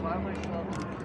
flower shop.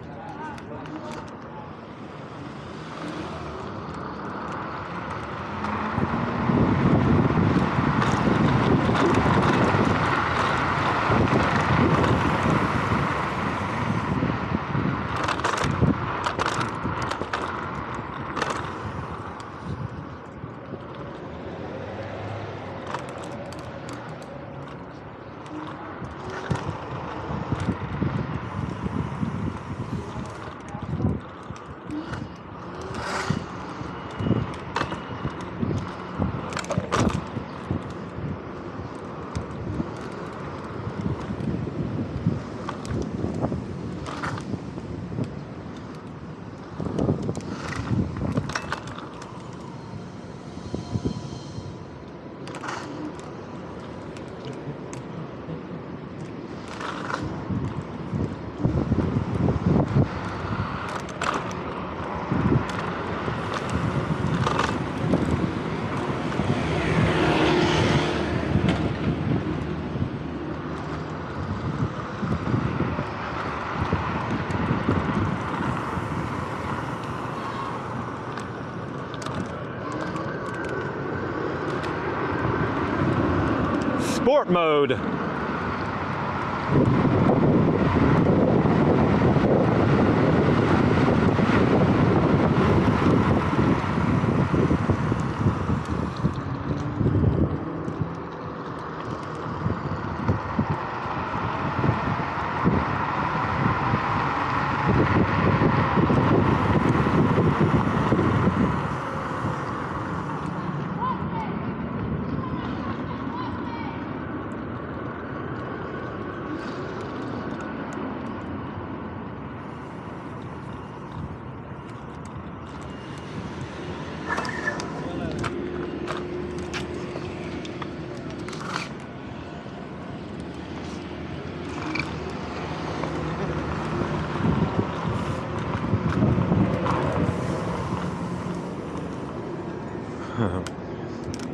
Sport mode.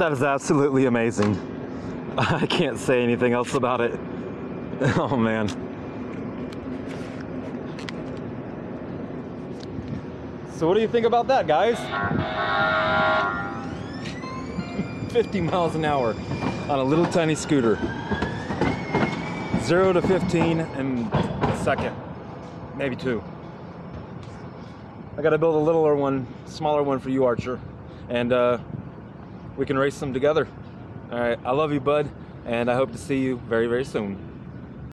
That is absolutely amazing. I can't say anything else about it. Oh man. So what do you think about that, guys? 50 miles an hour on a little tiny scooter. 0 to 15 in a second, maybe two. I gotta build a littler one, smaller one for you, Archer. And uh, we can race them together. All right, I love you, bud, and I hope to see you very, very soon.